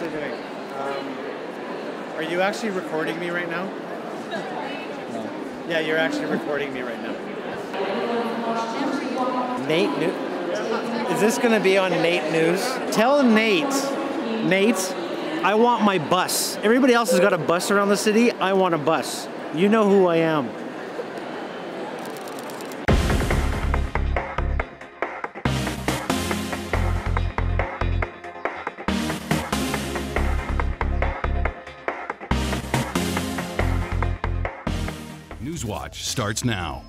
actually doing? Um, are you actually recording me right now? No. Yeah, you're actually recording me right now. Nate, New- is this going to be on NAIT News? Tell Nate, Nate, I want my bus. Everybody else has got a bus around the city. I want a bus. You know who I am. Newswatch starts now.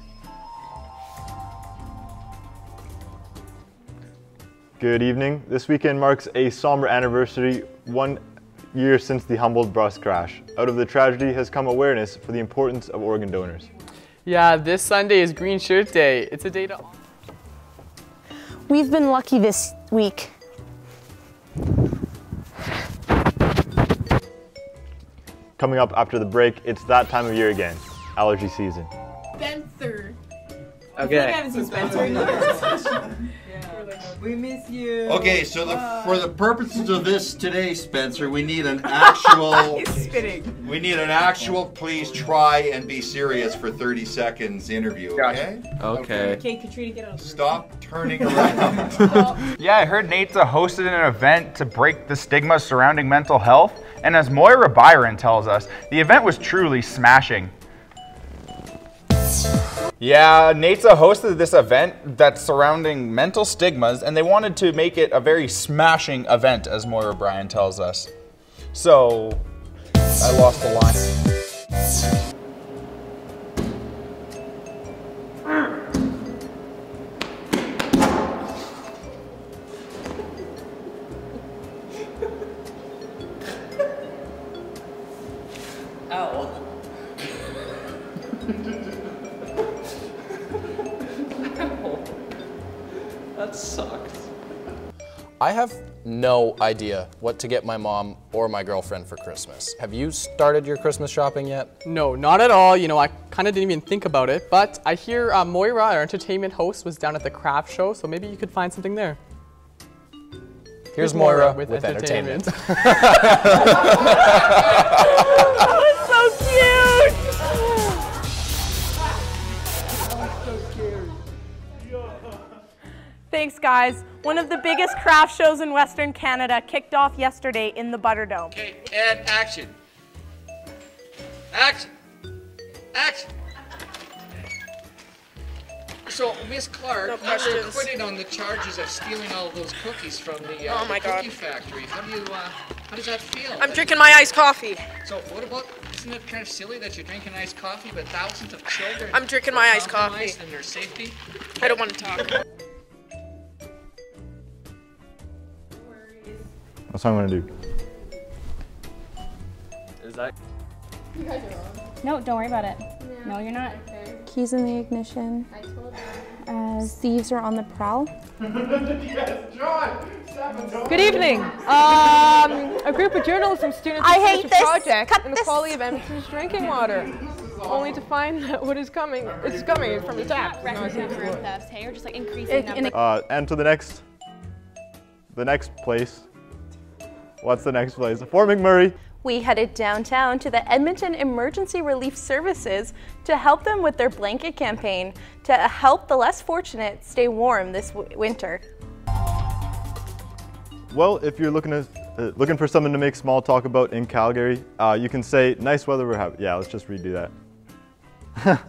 Good evening. This weekend marks a somber anniversary, one year since the Humboldt bus crash. Out of the tragedy has come awareness for the importance of organ donors. Yeah, this Sunday is Green Shirt Day. It's a day to. We've been lucky this week. Coming up after the break, it's that time of year again, allergy season. Spencer. Okay. We miss you. Okay, so the, for the purposes of this today, Spencer, we need an actual. He's spitting. we need an actual. Please try and be serious for 30 seconds interview. Okay. Okay. Okay, Katrina, get out. Stop turning around. Yeah, I heard NAITSA hosted an event to break the stigma surrounding mental health, and as Moira Byron tells us, the event was truly smashing. Yeah, NASA hosted this event that's surrounding mental stigmas, and they wanted to make it a very smashing event, as Moira Bryan tells us. So, I lost the line. That sucked. I have no idea what to get my mom or my girlfriend for Christmas. Have you started your Christmas shopping yet? No, not at all. You know, I kind of didn't even think about it. But I hear uh, Moira, our entertainment host, was down at the craft show, so maybe you could find something there. Here's Moira with, entertainment. so Thanks, guys. One of the biggest craft shows in Western Canada kicked off yesterday in the Butterdome. Okay, and action. Action. Action. So, Miss Clark, No you were acquitted on the charges of stealing all of those cookies from the, uh, Oh my the God. factory. How do you, uh, how does that feel? I'm drinking my iced coffee. So, what about? Isn't it kind of silly that you're drinking iced coffee, but thousands of children? I'm drinking my iced coffee. In their safety. I don't want to talk. That's what I'm gonna do. Is that? No, don't worry about it. No, you're not. Keys in the ignition. As thieves are on the prowl. Good evening. Um, a group of journalism students I hate finished this. project Cut in the this. quality of Edmonton's drinking water, only to find that what is coming is coming from the tap. No, it's not. thefts, hey, or just like increasing number. Uh, and to the next, the next place. What's the next place? Fort McMurray. We headed downtown to the Edmonton Emergency Relief Services to help them with their blanket campaign to help the less fortunate stay warm this w- winter. Well, if you're looking to, uh, looking for something to make small talk about in Calgary, uh, you can say nice weather we're having. Yeah, let's just redo that.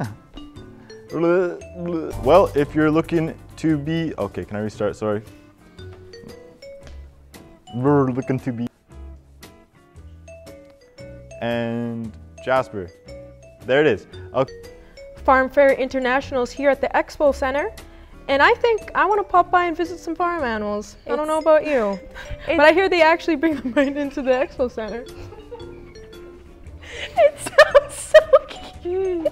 well, if you're looking to be okay, can I restart? Sorry. We're looking to be and Jasper. There it is. Okay. Farm Fair International's here at the Expo Center. And I think I want to pop by and visit some farm animals. I don't know about you. but I hear they actually bring them right into the Expo Center. It sounds so cute.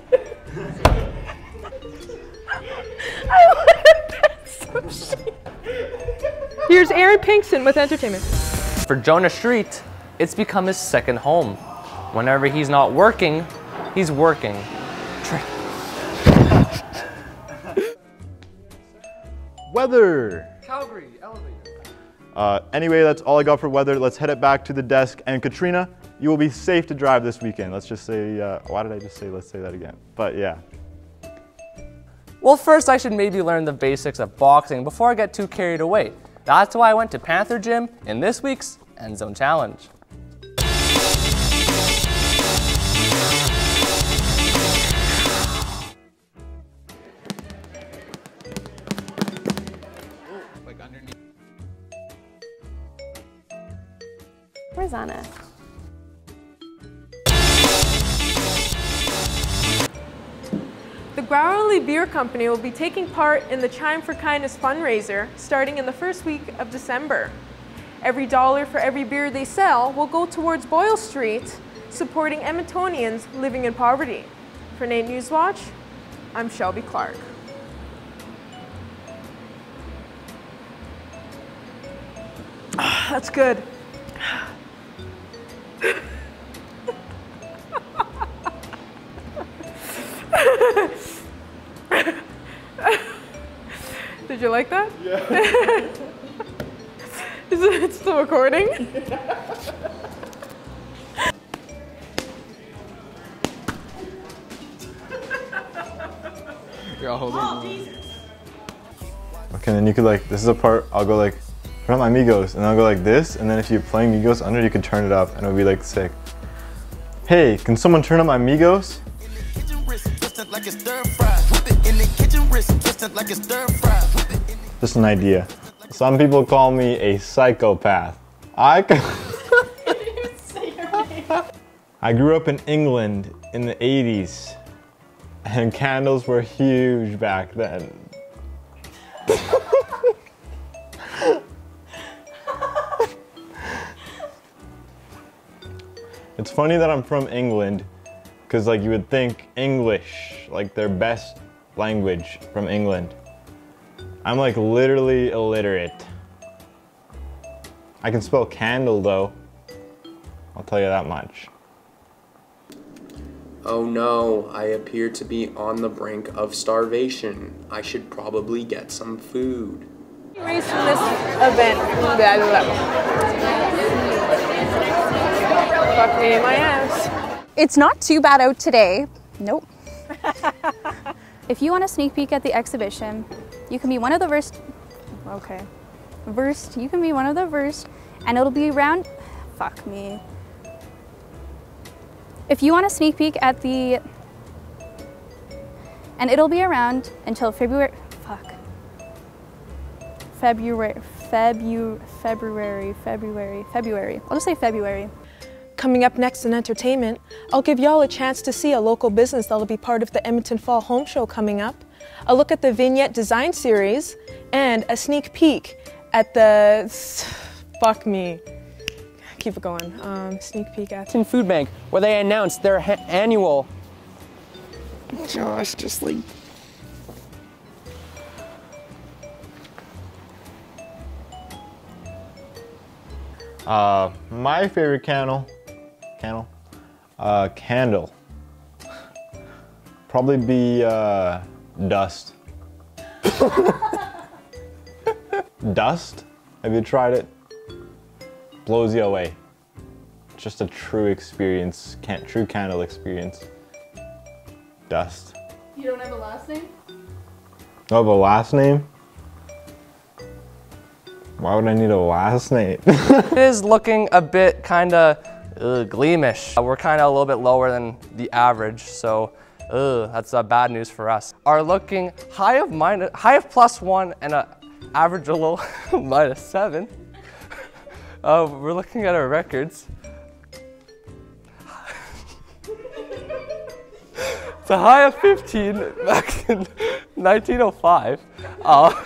Here's Aaron Pinkston with entertainment. For Jonah Street, it's become his second home. Whenever he's not working, he's working. Weather. Calgary, elevator. Uh, anyway, that's all I got for weather. Let's head it back to the desk. And Katrina, you will be safe to drive this weekend. Let's just say, uh, why did I just say, let's say that again? But yeah. Well, first I should maybe learn the basics of boxing before I get too carried away. That's why I went to Panther Gym in this week's End Zone Challenge. Where's Growly Beer Company will be taking part in the Chime for Kindness fundraiser starting in the first week of December. Every dollar for every beer they sell will go towards Boyle Street, supporting Edmontonians living in poverty. For NAIT Newswatch, I'm Shelby Clark. That's good. Did you like that? Yeah. Is it still recording? You're all holding. Okay, then you could like, this is a part, I'll go like, turn up my Migos, and I'll go like this, and then if you're playing Migos under, you can turn it up, and it'll be like sick. Hey, can someone turn up my Migos? Just an idea. Some people call me a psychopath. I I grew up in England in the 80s, and candles were huge back then. it's funny that I'm from England, because like you would think English, like their best language from England. I'm like literally illiterate. I can spell candle though. I'll tell you that much. Oh no, I appear to be on the brink of starvation. I should probably get some food. Raised from this event. Blah, blah, blah. Fuck me in my ass. It's not too bad out today. Nope. if you want a sneak peek at the exhibition, you can be one of the versed. Okay. Versed. You can be one of the versed, and it'll be around. Fuck me. If you want a sneak peek at the. And it'll be around until February. Fuck. February. Febu. February. February. February. I'll just say February. Coming up next in entertainment, I'll give y'all a chance to see a local business that'll be part of the Edmonton Fall Home Show coming up, a look at the Vignette Design Series, and a sneak peek at the. Fuck me. Keep it going. Um, sneak peek at. Edmonton Food Bank, where they announced their ha- annual. Josh, just like. Uh, my favorite candle, candle, uh, candle, probably be uh, dust. dust? Have you tried it? Blows you away. Just a true experience, can true candle experience. Dust. You don't have a last name? Oh, have a last name? Why would I need a last name? it is looking a bit kind of uh, gleamish. We're kind of a little bit lower than the average, so uh, that's uh, bad news for us. Are looking high of minus, high of plus one and a average a little minus seven. Uh, we're looking at our records. it's a high of 15 back in 1905. Uh,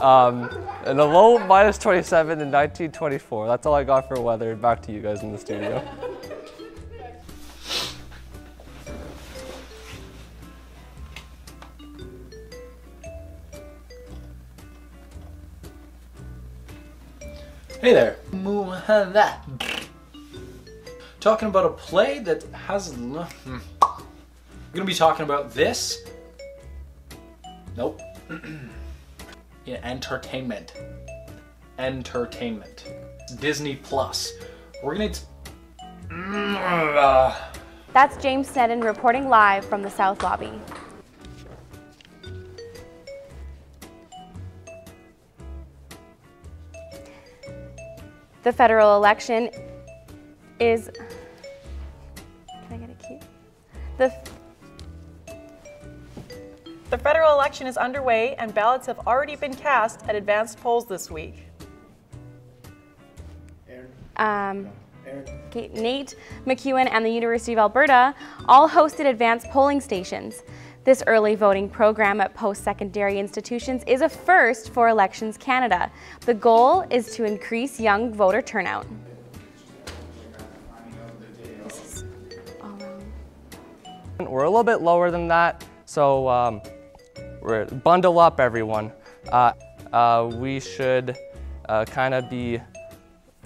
Um, and a low minus 27 in 1924. That's all I got for weather. Back to you guys in the studio. Hey there. Talking about a play that has. no- hmm. We're gonna be talking about this. Nope. in entertainment. Entertainment. Disney Plus. We're gonna. T- uh, That's James Sneddon reporting live from the South Lobby. The federal election is. Can I get a cue? The federal election is underway and ballots have already been cast at advanced polls this week. um, okay, NAIT MacEwan and the University of Alberta all hosted advanced polling stations. This early voting program at post secondary institutions is a first for Elections Canada. The goal is to increase young voter turnout. We're a little bit lower than that, so um, we're bundle up, everyone. Uh, uh, we should uh, kind of be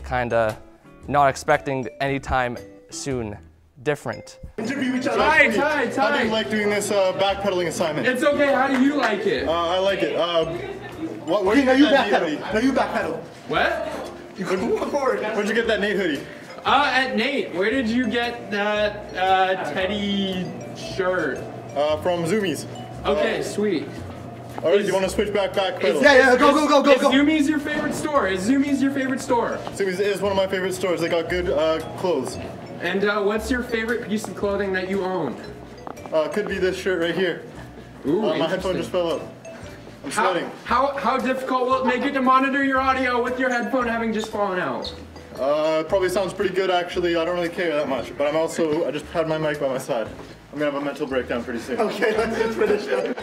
kind of not expecting anytime soon different. Interview each other. Ty, Ty, How do you like doing this uh, backpedaling assignment? It's okay. How do you like it? Uh, I like it. Uh, what, where'd you Okay, get now that you backpedal. hoodie? No, you backpedal. What? Where'd you get that NAIT hoodie? Uh, at NAIT, where did you get that uh, Teddy shirt? Uh, from Zoomies. Okay, sweet. All right, do you want to switch back backpedal? Is- Is Zoomies your favorite store? Is Zoomies your favorite store? Zoomies is one of my favorite stores. They got good uh, clothes. And uh, what's your favorite piece of clothing that you own? Uh, could be this shirt right here. Ooh, uh, my headphone just fell out. I'm How, sweating. how, how difficult will it make it to monitor your audio with your headphone having just fallen out? Uh, probably sounds pretty good actually. I don't really care that much, but I'm also I just had my mic by my side. I'm gonna have a mental breakdown pretty soon. Okay, let's just finish up.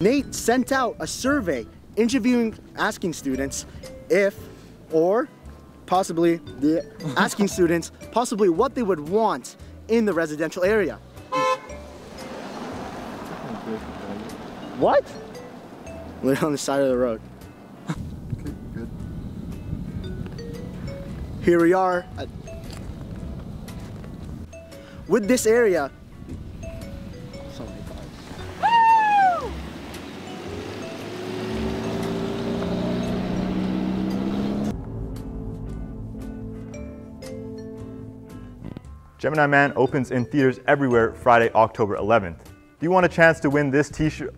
NAIT sent out a survey interviewing, asking students if, or possibly the asking students possibly what they would want in the residential area. What? Live on the side of the road. Here we are. At, with this area, Gemini Man opens in theaters everywhere Friday, October 11th. Do you want a chance to win this t-shirt,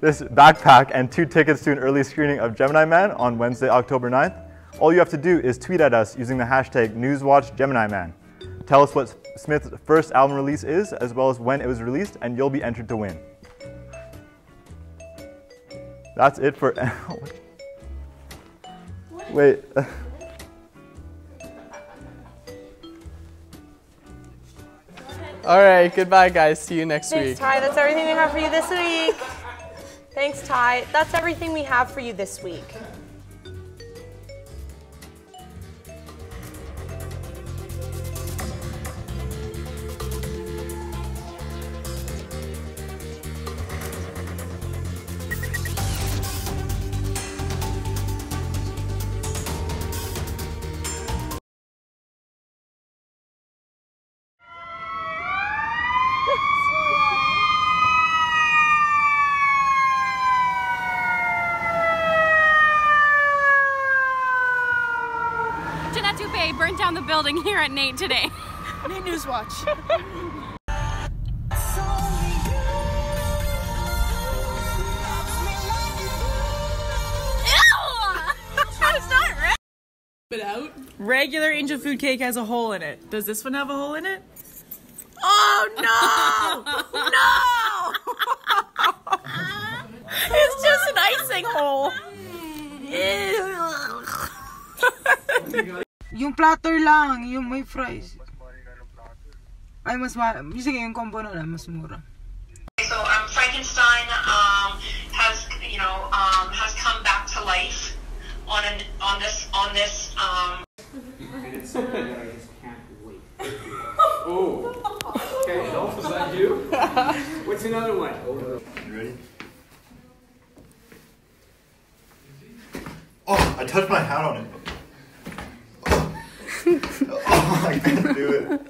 this backpack and two tickets to an early screening of Gemini Man on Wednesday, October 9th? All you have to do is tweet at us using the hashtag NewsWatchGeminiMan. Tell us what Smith's first album release is, as well as when it was released, and you'll be entered to win. That's it for. Wait. All right, goodbye, guys. See you next Thanks, week. Ty. That's everything we have for you this week. Thanks, Ty. That's everything we have for you this week. Building here at NAIT today. NAIT Newswatch. That's not out. Regular angel food cake has a hole in it. Does this one have a hole in it? Oh no! no! it's just an icing hole. Yung platter lang, yung may fries. Ay, mas mahal. Sige, yung combo na lang, mas mura. So, um, Frankenstein um, has, you know, um, has come back to life on an, on this, on this, um... I just can't wait. oh. Okay, Dolph, is that you? What's another one? You ready? Oh, I touched my hat on it oh, I can't do it.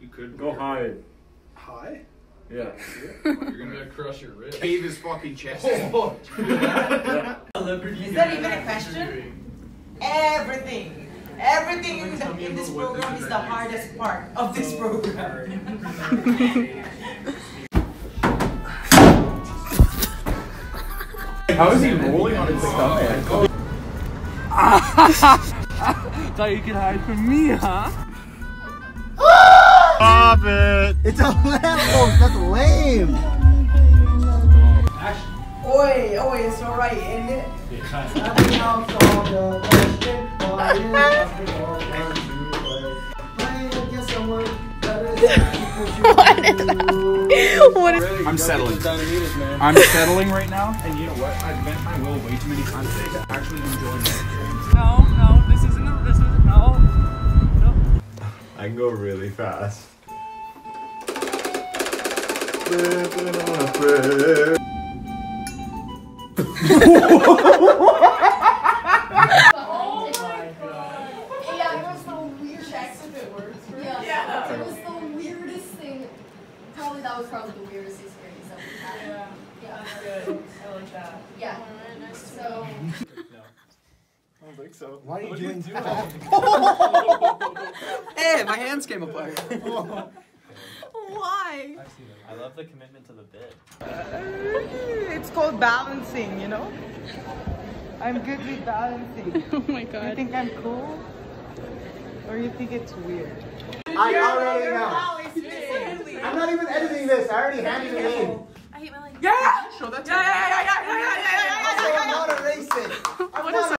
You could go high. High? Yeah. You're gonna crush your ribs. Cave his fucking chest. Oh, Is that even a question? Everything. Everything in, the, in this program is the hardest part of this oh, program. How is he rolling on his stomach? Thought you could hide from me, huh? Stop it! It's a lamppost. That's lame. Oi, oi, it's alright, isn't it? Nothing else on the question for you. Nothing more fun to play. Playing against someone better than people you I'm settling. I'm settling right now, and you know what? I've bent my will way too many times today to actually enjoy my experience. No, no, this isn't. A, this is no. No. I can go really fast. that was probably the weirdest experience ever. Yeah, yeah. that's good. I like that. Yeah. All right, nice so. I don't think so. Why are you What doing do that? Hey, my hands came apart. Why? I love the commitment to the bit. It's called balancing, you know? I'm good with balancing. Oh my god. You think I'm cool? Or you think it's weird? I already know. I'm not even editing this. I already handed it in. I hate my life. Yeah! Show that to yeah, yeah, yeah, yeah, yeah, yeah, yeah, yeah, yeah, yeah, yeah, yeah. I'm not a racist. I'm What not is a